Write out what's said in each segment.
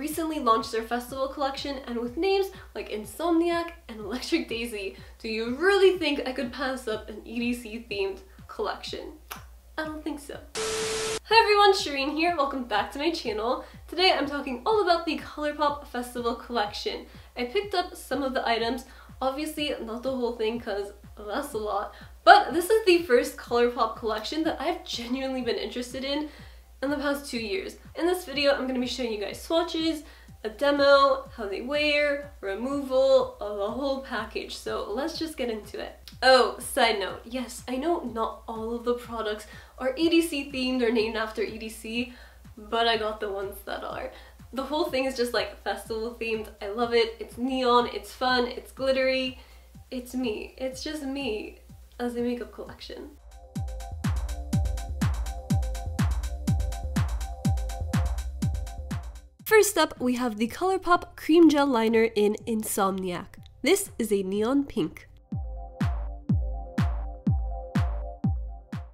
Recently launched their festival collection and with names like Insomniac and Electric Daisy, do you really think I could pass up an EDC themed collection? I don't think so. Hi everyone, Shirin here, welcome back to my channel. Today I'm talking all about the ColourPop Festival collection. I picked up some of the items, obviously not the whole thing because that's a lot, but this is the first ColourPop collection that I've genuinely been interested in in the past two years. In this video, I'm to be showing you guys swatches, a demo, how they wear, removal, the whole package. So let's just get into it. Oh, side note, yes, I know not all of the products are EDC themed or named after EDC, but I got the ones that are. The whole thing is just like festival themed. I love it. It's neon, it's fun, it's glittery. It's me. It's just me as a makeup collection. First up, we have the ColourPop Cream Gel Liner in Insomniac. This is a neon pink.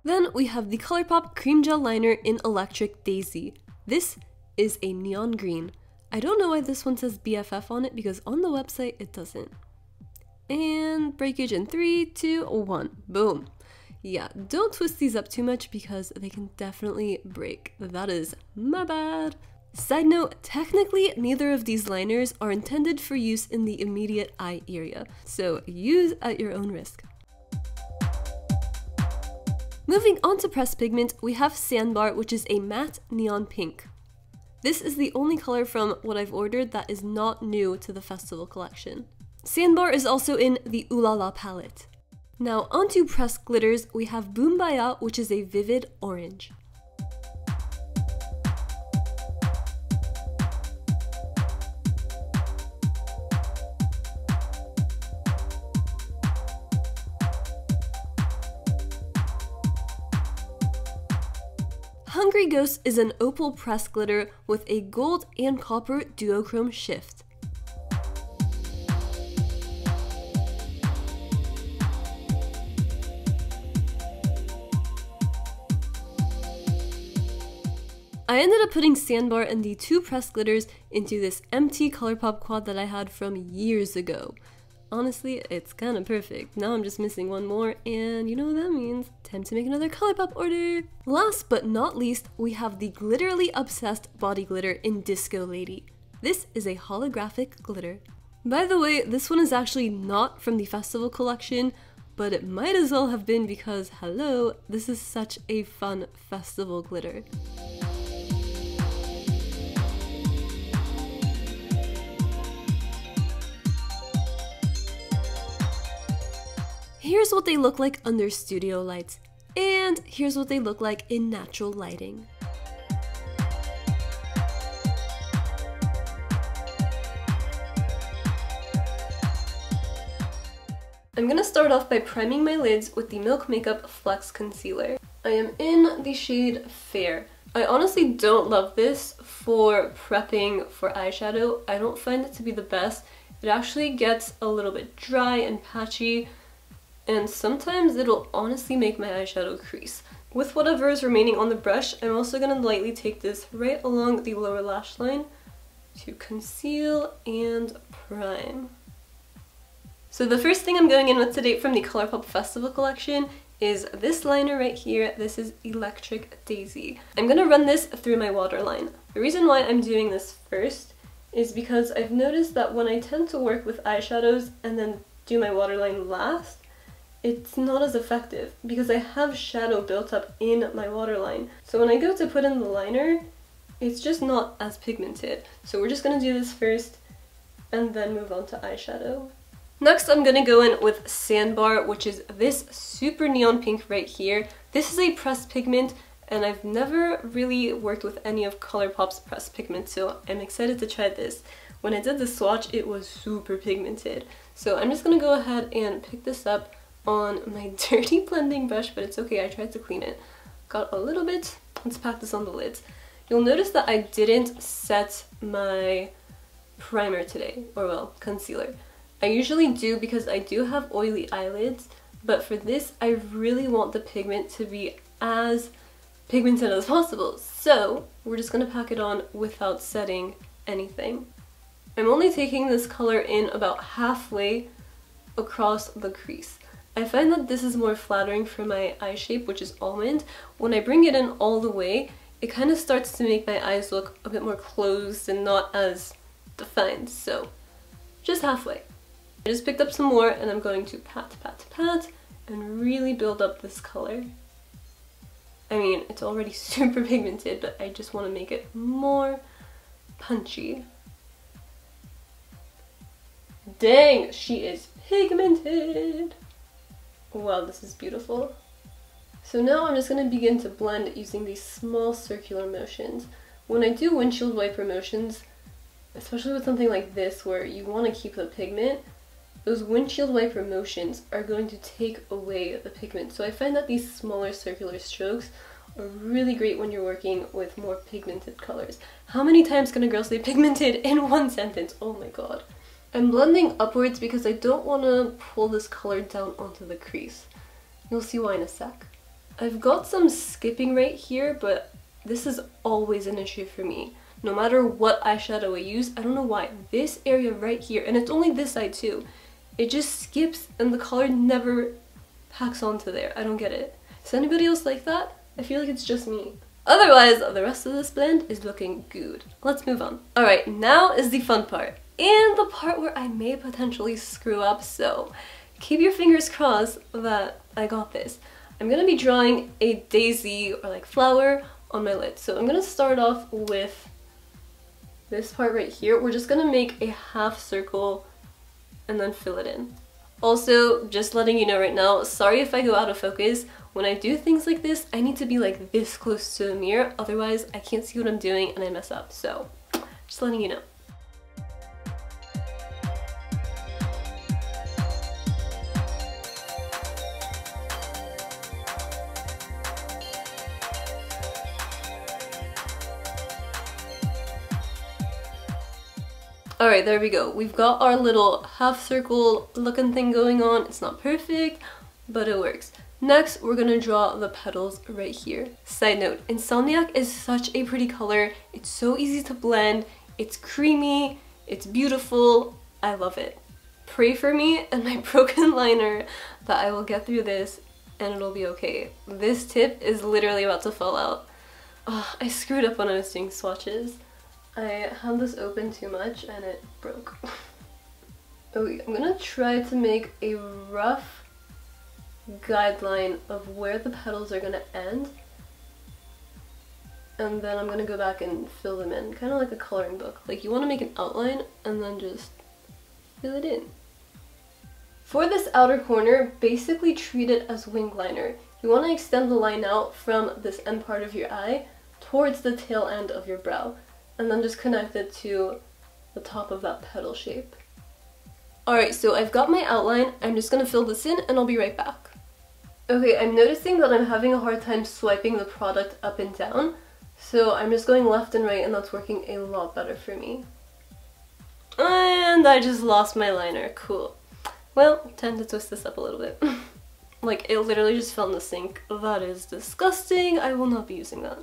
Then we have the ColourPop Cream Gel Liner in Electric Daisy. This is a neon green. I don't know why this one says BFF on it because on the website it doesn't. And breakage in three, two, one. Boom. Yeah, don't twist these up too much because they can definitely break. That is my bad. Side note, technically neither of these liners are intended for use in the immediate eye area, so use at your own risk. Moving on to pressed pigment, we have Sandbar, which is a matte neon pink. This is the only color from what I've ordered that is not new to the festival collection. Sandbar is also in the Ooh La La palette. Now onto pressed glitters, we have Boombaya, which is a vivid orange. Hungry Ghost is an opal press glitter with a gold and copper duochrome shift. I ended up putting Sandbar and the two press glitters into this empty ColourPop quad that I had from years ago. Honestly, it's kinda perfect. Now I'm just missing one more, and you know what that means. Time to make another ColourPop order! Last but not least, we have the Glitterally Obsessed Body Glitter in Disco Lady. This is a holographic glitter. By the way, this one is actually not from the festival collection, but it might as well have been because, hello, this is such a fun festival glitter. Here's what they look like under studio lights, and here's what they look like in natural lighting. I'm gonna start off by priming my lids with the Milk Makeup Flex Concealer. I am in the shade Fair. I honestly don't love this for prepping for eyeshadow. I don't find it to be the best. It actually gets a little bit dry and patchy, and sometimes it'll honestly make my eyeshadow crease. With whatever is remaining on the brush, I'm also going to lightly take this right along the lower lash line to conceal and prime. So the first thing I'm going in with today from the Colourpop Festival collection is this liner right here. This is Electric Daisy. I'm going to run this through my waterline. The reason why I'm doing this first is because I've noticed that when I tend to work with eyeshadows and then do my waterline last, it's not as effective because I have shadow built up in my waterline. So when I go to put in the liner, it's just not as pigmented. So we're just gonna do this first and then move on to eyeshadow. Next, I'm gonna go in with Sandbar, which is this super neon pink right here. This is a pressed pigment and I've never really worked with any of ColourPop's pressed pigment, so I'm excited to try this. When I did the swatch, it was super pigmented. So I'm just gonna go ahead and pick this up on my dirty blending brush, but it's okay, I tried to clean it. Got a little bit, let's pat this on the lids. You'll notice that I didn't set my primer today, or well, concealer. I usually do because I do have oily eyelids, but for this I really want the pigment to be as pigmented as possible. So we're just gonna pack it on without setting anything. I'm only taking this color in about halfway across the crease. I find that this is more flattering for my eye shape, which is almond. When I bring it in all the way, it kind of starts to make my eyes look a bit more closed and not as defined, so just halfway. I just picked up some more and I'm going to pat, pat, pat and really build up this color. I mean, it's already super pigmented, but I just want to make it more punchy. Dang, she is pigmented! Wow, this is beautiful. So now I'm just going to begin to blend using these small circular motions. When I do windshield wiper motions, especially with something like this where you want to keep the pigment, those windshield wiper motions are going to take away the pigment. So I find that these smaller circular strokes are really great when you're working with more pigmented colors. How many times can a girl say pigmented in one sentence? Oh my god. I'm blending upwards because I don't want to pull this color down onto the crease. You'll see why in a sec. I've got some skipping right here, but this is always an issue for me. No matter what eyeshadow I use, I don't know why. This area right here, and it's only this side too, it just skips and the color never packs onto there. I don't get it. Is anybody else like that? I feel like it's just me. Otherwise, the rest of this blend is looking good. Let's move on. Alright, now is the fun part. And the part where I may potentially screw up, so keep your fingers crossed that I got this. I'm gonna be drawing a daisy or like flower on my lid. So I'm gonna start off with this part right here. We're just gonna make a half circle and then fill it in. Also, just letting you know right now, sorry if I go out of focus. When I do things like this, I need to be like this close to the mirror, otherwise I can't see what I'm doing and I mess up. So, just letting you know. Alright, there we go. We've got our little half circle looking thing going on. It's not perfect, but it works. Next, we're gonna draw the petals right here. Side note, Insomniac is such a pretty color. It's so easy to blend. It's creamy. It's beautiful. I love it. Pray for me and my broken liner that I will get through this and it'll be okay. This tip is literally about to fall out. Oh, I screwed up when I was doing swatches. I had this open too much and it broke. okay, I'm gonna try to make a rough guideline of where the petals are gonna end and then I'm gonna go back and fill them in, kind of like a coloring book. Like you want to make an outline and then just fill it in. For this outer corner, basically treat it as wing liner. You want to extend the line out from this end part of your eye towards the tail end of your brow and then just connect it to the top of that petal shape. Alright, so I've got my outline. I'm just to fill this in and I'll be right back. Okay, I'm noticing that I'm having a hard time swiping the product up and down. So I'm just going left and right and that's working a lot better for me. And I just lost my liner. Cool. Well, time to twist this up a little bit. like, it literally just fell in the sink. That is disgusting. I will not be using that.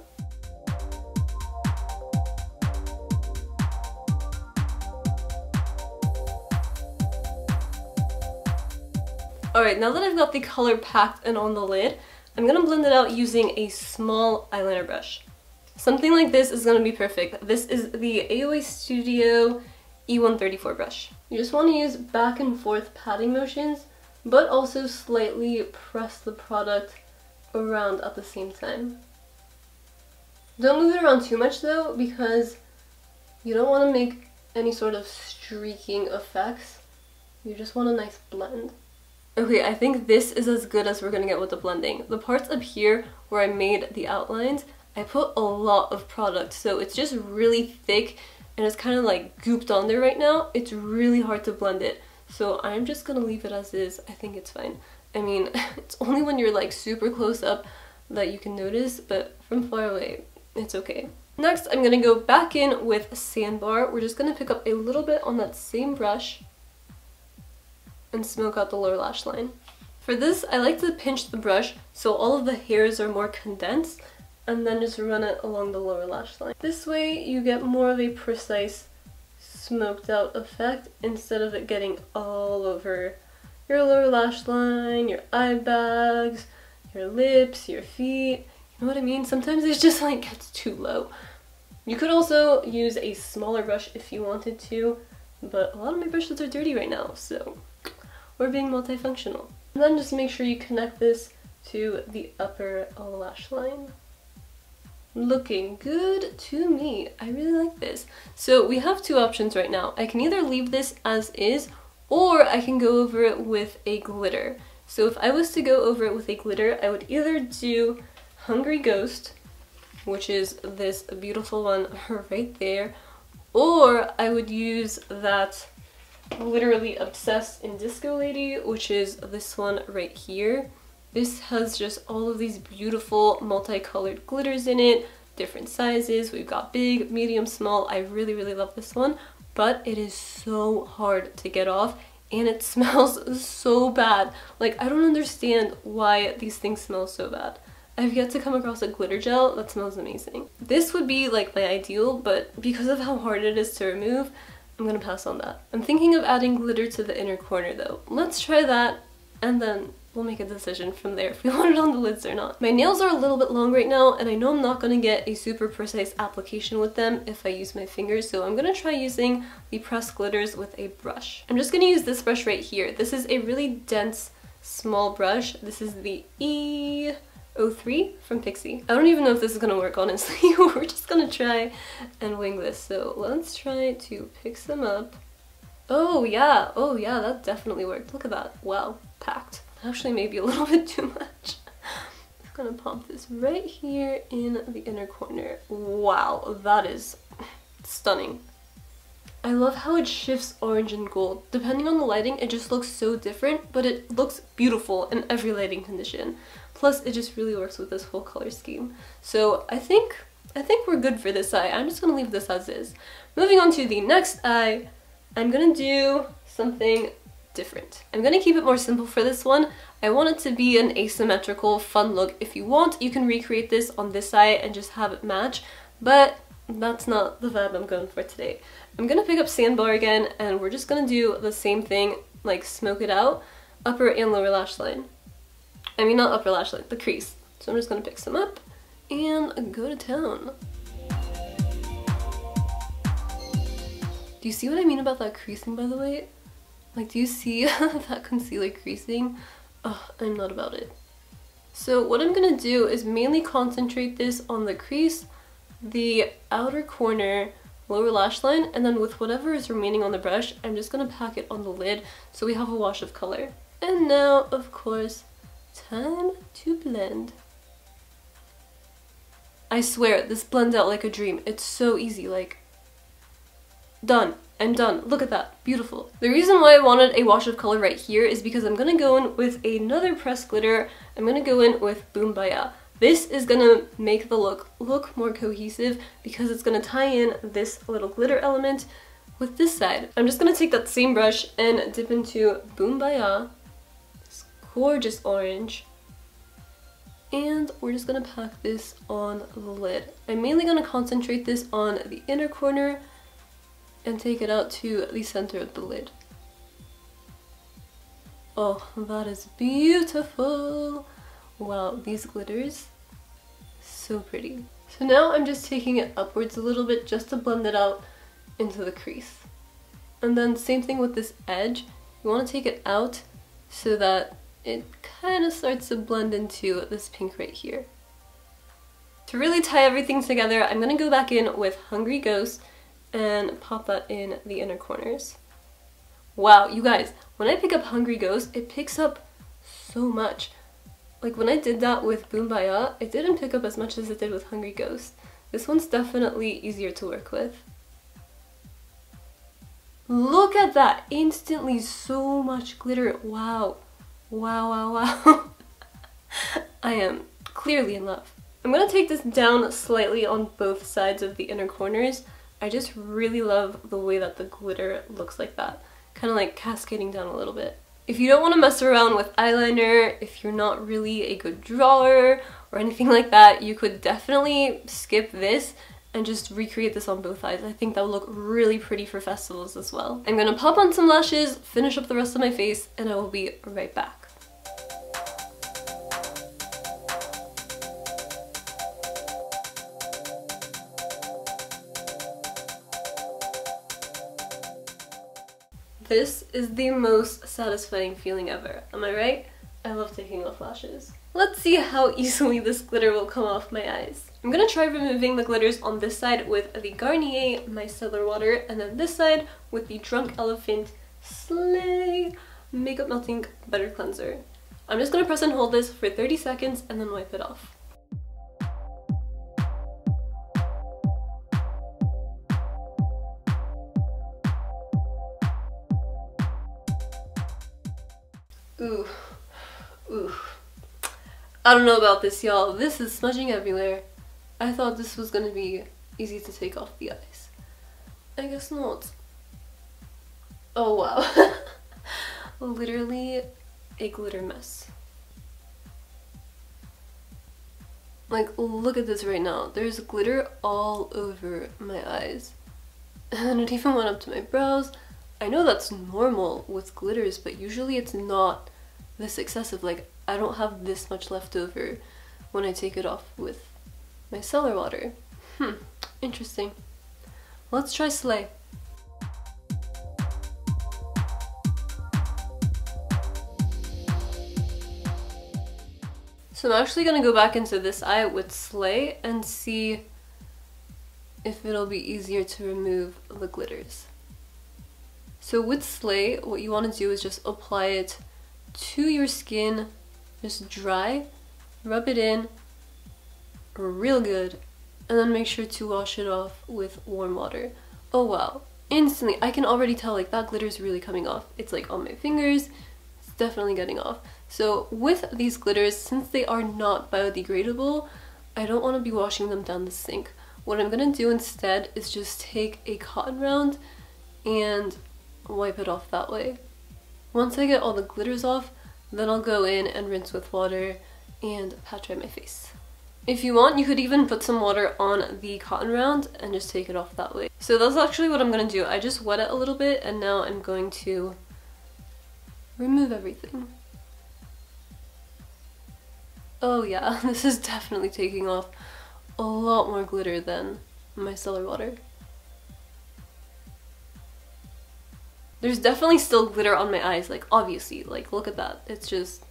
Alright, now that I've got the color packed and on the lid, I'm to blend it out using a small eyeliner brush. Something like this is to be perfect. This is the AOA Studio E134 brush. You just want to use back and forth patting motions, but also slightly press the product around at the same time. Don't move it around too much though, because you don't want to make any sort of streaking effects. You just want a nice blend. Okay, I think this is as good as we're gonna get with the blending. The parts up here where I made the outlines, I put a lot of product, so it's just really thick and it's kind of like gooped on there right now. It's really hard to blend it, so I'm just gonna leave it as is. I think it's fine. I mean, it's only when you're like super close up that you can notice, but from far away, it's okay. Next, I'm gonna go back in with Sandbar. We're just gonna pick up a little bit on that same brush and smoke out the lower lash line. For this, I like to pinch the brush so all of the hairs are more condensed and then just run it along the lower lash line. This way you get more of a precise smoked out effect instead of it getting all over your lower lash line, your eye bags, your lips, your feet. You know what I mean? Sometimes it just like gets too low. You could also use a smaller brush if you wanted to, but a lot of my brushes are dirty right now, so we're being multifunctional. And then just make sure you connect this to the upper lash line. Looking good to me. I really like this. So we have two options right now. I can either leave this as is or I can go over it with a glitter. So if I was to go over it with a glitter, I would either do Hungry Ghost, which is this beautiful one right there, or I would use that glitterally obsessed in Disco Lady, which is this one right here. This has just all of these beautiful multicolored glitters in it, different sizes. We've got big, medium, small. I really, really love this one, but it is so hard to get off and it smells so bad. Like, I don't understand why these things smell so bad. I've yet to come across a glitter gel that smells amazing. This would be like my ideal, but because of how hard it is to remove, I'm gonna pass on that. I'm thinking of adding glitter to the inner corner though. Let's try that and then we'll make a decision from there if we want it on the lids or not. My nails are a little bit long right now and I know I'm not to get a super precise application with them if I use my fingers so I'm to try using the pressed glitters with a brush. I'm just to use this brush right here. This is a really dense small brush. This is the E 03 from Pixi. I don't even know if this is gonna work honestly. We're just gonna try and wing this. So let's try to pick some up. Oh yeah, oh yeah, that definitely worked. Look at that. Wow, packed. Actually maybe a little bit too much. I'm gonna pump this right here in the inner corner. Wow, that is stunning. I love how it shifts orange and gold. Depending on the lighting, it just looks so different, but it looks beautiful in every lighting condition. Plus, it just really works with this whole color scheme. So I think, I think we're good for this eye. I'm just gonna leave this as is. Moving on to the next eye, I'm gonna do something different. I'm gonna keep it more simple for this one. I want it to be an asymmetrical, fun look. If you want, you can recreate this on this side and just have it match, but that's not the vibe I'm going for today. I'm gonna pick up Sandbar again, and we're just gonna do the same thing, like smoke it out, upper and lower lash line. I mean, not upper lash line, the crease. So I'm just gonna pick some up and go to town. Do you see what I mean about that creasing, by the way? Like, do you see that concealer creasing? Oh, I'm not about it. So what I'm gonna do is mainly concentrate this on the crease, the outer corner, lower lash line, and then with whatever is remaining on the brush, I'm just gonna pack it on the lid so we have a wash of color. And now, of course, time to blend. I swear, this blends out like a dream. It's so easy, like, done. I'm done. Look at that. Beautiful. The reason why I wanted a wash of color right here is because I'm gonna go in with another pressed glitter. I'm gonna go in with Boom Baya. This is gonna make the look look more cohesive because it's gonna tie in this little glitter element with this side. I'm just gonna take that same brush and dip into Boom Baya, this gorgeous orange, and we're just gonna pack this on the lid. I'm mainly gonna concentrate this on the inner corner and take it out to the center of the lid. Oh, that is beautiful! Wow, these glitters, so pretty. So now I'm just taking it upwards a little bit just to blend it out into the crease. And then same thing with this edge. You want to take it out so that it kind of starts to blend into this pink right here. To really tie everything together, I'm going to go back in with Hungry Ghost and pop that in the inner corners. Wow, you guys, when I pick up Hungry Ghost, it picks up so much. Like when I did that with Boom Baya, it didn't pick up as much as it did with Hungry Ghost. This one's definitely easier to work with. Look at that! Instantly so much glitter. Wow. Wow, wow, wow. I am clearly in love. I'm gonna take this down slightly on both sides of the inner corners I just really love the way that the glitter looks like that. Kind of like cascading down a little bit. If you don't want to mess around with eyeliner, if you're not really a good drawer or anything like that, you could definitely skip this and just recreate this on both eyes. I think that would look really pretty for festivals as well. I'm gonna pop on some lashes, finish up the rest of my face, and I will be right back. This is the most satisfying feeling ever. Am I right? I love taking off lashes. Let's see how easily this glitter will come off my eyes. I'm gonna try removing the glitters on this side with the Garnier Micellar Water and then this side with the Drunk Elephant Slay Makeup Melting Butter Cleanser. I'm just gonna press and hold this for 30 seconds and then wipe it off. Ooh, ooh. I don't know about this, y'all. This is smudging everywhere. I thought this was gonna be easy to take off the eyes. I guess not. Oh wow. Literally a glitter mess. Like, look at this right now. There's glitter all over my eyes. And it even went up to my brows. I know that's normal with glitters, but usually it's not this excessive. Like, I don't have this much left over when I take it off with micellar water. Hmm, interesting. Let's try Slay. So I'm actually gonna go back into this eye with Slay and see if it'll be easier to remove the glitters. So with Slay, what you want to do is just apply it to your skin, just dry, rub it in real good, and then make sure to wash it off with warm water. Oh wow, instantly, I can already tell like that glitter is really coming off. It's like on my fingers, it's definitely getting off. So with these glitters, since they are not biodegradable, I don't want to be washing them down the sink. What I'm gonna do instead is just take a cotton round and wipe it off that way. Once I get all the glitters off, then I'll go in and rinse with water and pat dry my face. If you want, you could even put some water on the cotton round and just take it off that way. So that's actually what I'm gonna do. I just wet it a little bit and now I'm going to remove everything. Oh yeah, this is definitely taking off a lot more glitter than micellar water. There's definitely still glitter on my eyes, like obviously, like look at that. It's just,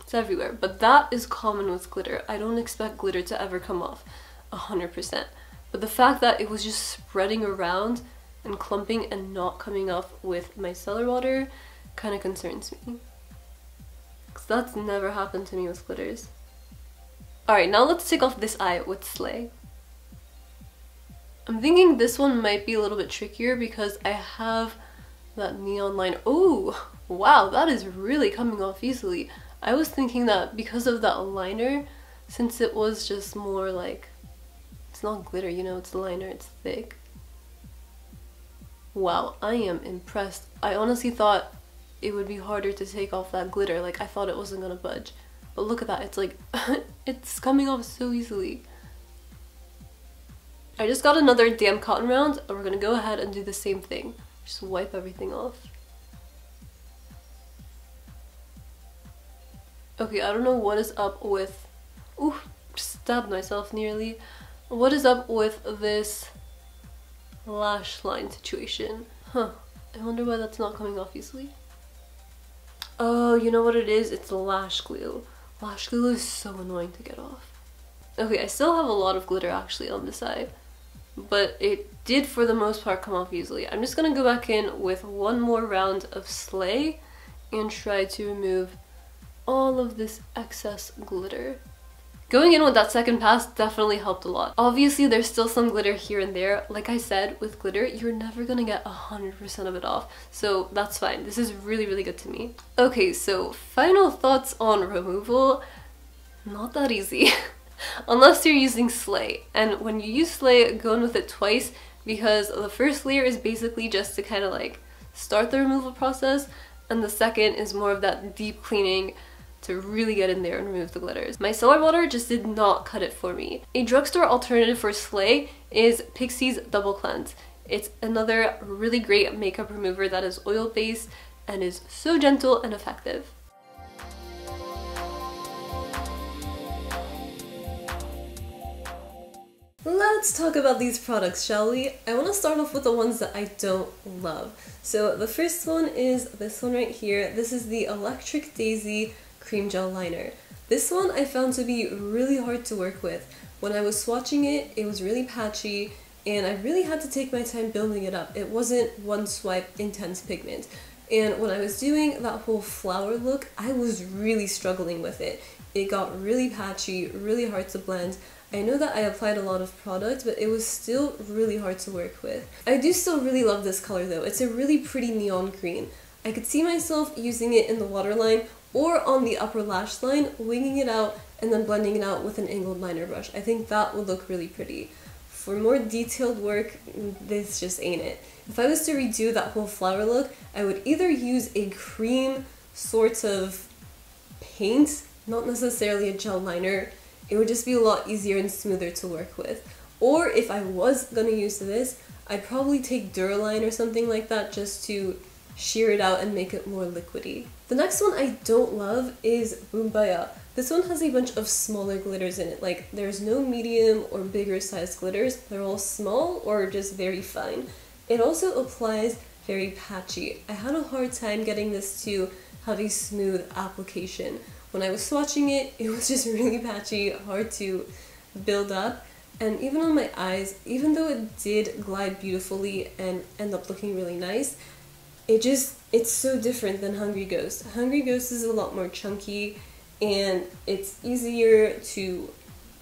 it's everywhere. But that is common with glitter. I don't expect glitter to ever come off 100%. But the fact that it was just spreading around and clumping and not coming off with micellar water kind of concerns me. Because that's never happened to me with glitters. Alright, now let's take off this eye with Slay. I'm thinking this one might be a little bit trickier because I have that neon line. Oh, wow, that is really coming off easily. I was thinking that because of that liner, since it was just more like, it's not glitter, you know, it's liner, it's thick. Wow, I am impressed. I honestly thought it would be harder to take off that glitter, like I thought it wasn't gonna budge. But look at that, it's like, it's coming off so easily. I just got another damn cotton round and we're gonna go ahead and do the same thing. Just wipe everything off. Okay, I don't know what is up with... Ooh, stabbed myself nearly. What is up with this lash line situation? Huh, I wonder why that's not coming off easily. Oh, you know what it is? It's lash glue. Lash glue is so annoying to get off. Okay, I still have a lot of glitter actually on this eye but it did for the most part come off easily. I'm just gonna go back in with one more round of Slay and try to remove all of this excess glitter. Going in with that second pass definitely helped a lot. Obviously there's still some glitter here and there. Like I said, with glitter, you're never gonna get 100% of it off. So that's fine. This is really, really good to me. Okay, so final thoughts on removal. Not that easy. unless you're using Slay. And when you use Slay, go in with it twice because the first layer is basically just to kind of like start the removal process and the second is more of that deep cleaning to really get in there and remove the glitters. Micellar water just did not cut it for me. A drugstore alternative for Slay is Pixi's Double Cleanse. It's another really great makeup remover that is oil-based and is so gentle and effective. Let's talk about these products, shall we? I want to start off with the ones that I don't love. So the first one is this one right here. This is the Electric Daisy Cream Gel Liner. This one I found to be really hard to work with. When I was swatching it, it was really patchy and I really had to take my time building it up. It wasn't one swipe intense pigment. And when I was doing that whole flower look, I was really struggling with it. It got really patchy, really hard to blend. I know that I applied a lot of product, but it was still really hard to work with. I do still really love this color though. It's a really pretty neon green. I could see myself using it in the waterline or on the upper lash line, winging it out and then blending it out with an angled liner brush. I think that would look really pretty. For more detailed work, this just ain't it. If I was to redo that whole flower look, I would either use a cream sort of paint, not necessarily a gel liner, it would just be a lot easier and smoother to work with. Or if I was gonna use this, I'd probably take Duraline or something like that just to sheer it out and make it more liquidy. The next one I don't love is Boombaya. This one has a bunch of smaller glitters in it, like there's no medium or bigger size glitters, they're all small or just very fine. It also applies very patchy. I had a hard time getting this to have a smooth application. When I was swatching it, it was just really patchy, hard to build up, and even on my eyes, even though it did glide beautifully and end up looking really nice, it just it's so different than Hungry Ghost. Hungry Ghost is a lot more chunky and it's easier to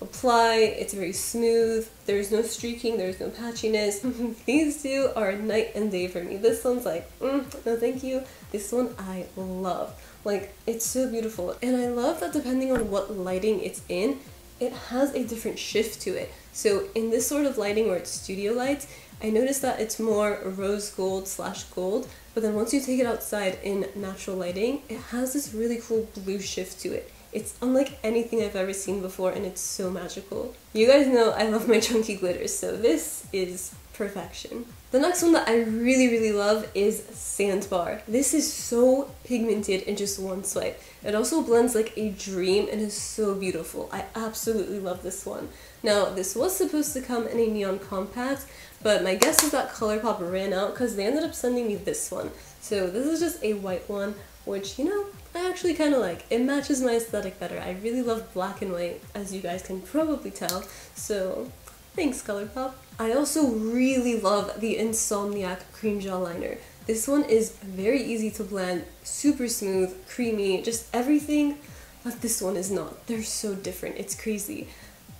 apply, it's very smooth, there's no streaking, there's no patchiness. These two are night and day for me. This one's like, mm, no thank you. This one I love. Like, it's so beautiful. And I love that depending on what lighting it's in, it has a different shift to it. So in this sort of lighting where it's studio lights, I noticed that it's more rose gold slash gold, but then once you take it outside in natural lighting, it has this really cool blue shift to it. It's unlike anything I've ever seen before and it's so magical. You guys know I love my chunky glitters, so this is perfection. The next one that I really, really love is Sandbar. This is so pigmented in just one swipe. It also blends like a dream and is so beautiful. I absolutely love this one. Now, this was supposed to come in a neon compact, but my guess is that ColourPop ran out because they ended up sending me this one. So this is just a white one, which, you know, I actually kind of like. It matches my aesthetic better. I really love black and white, as you guys can probably tell. So thanks, ColourPop. I also really love the Insomniac Cream Gel Liner. This one is very easy to blend, super smooth, creamy, just everything but this one is not. They're so different. It's crazy.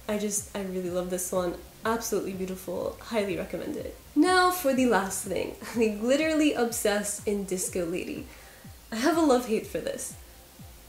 I just, I really love this one. Absolutely beautiful. Highly recommend it. Now for the last thing. The Glitterally Obsessed in Disco Lady. I have a love-hate for this.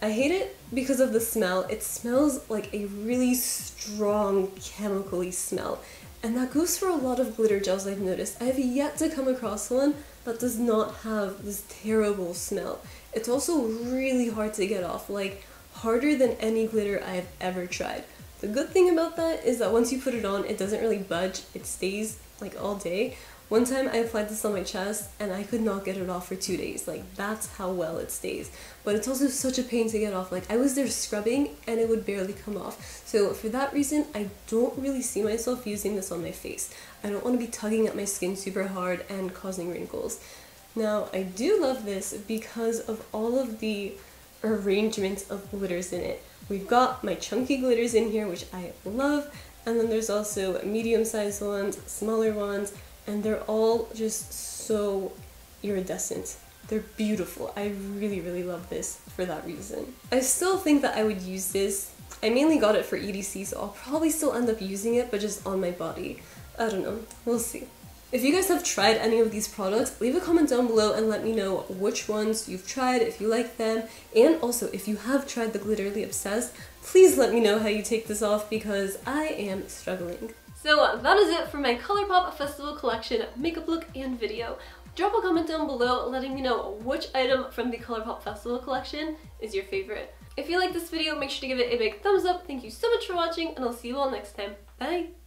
I hate it because of the smell. It smells like a really strong chemically smell. And that goes for a lot of glitter gels I've noticed. I have yet to come across one that does not have this terrible smell. It's also really hard to get off, like harder than any glitter I've ever tried. The good thing about that is that once you put it on, it doesn't really budge. It stays like all day. One time I applied this on my chest and I could not get it off for two days. Like that's how well it stays. But it's also such a pain to get off. Like I was there scrubbing and it would barely come off. So for that reason, I don't really see myself using this on my face. I don't want to be tugging at my skin super hard and causing wrinkles. Now I do love this because of all of the arrangement of glitters in it. We've got my chunky glitters in here, which I love, and then there's also medium-sized ones, smaller ones, and they're all just so iridescent. They're beautiful. I really, really love this for that reason. I still think that I would use this. I mainly got it for EDC, so I'll probably still end up using it, but just on my body. I don't know. We'll see. If you guys have tried any of these products, leave a comment down below and let me know which ones you've tried, if you like them, and also if you have tried the Glitterally Obsessed, please let me know how you take this off because I am struggling. So that is it for my ColourPop Festival Collection makeup look and video. Drop a comment down below letting me know which item from the Colourpop Festival collection is your favorite. If you like this video, make sure to give it a big thumbs up. Thank you so much for watching, and I'll see you all next time. Bye!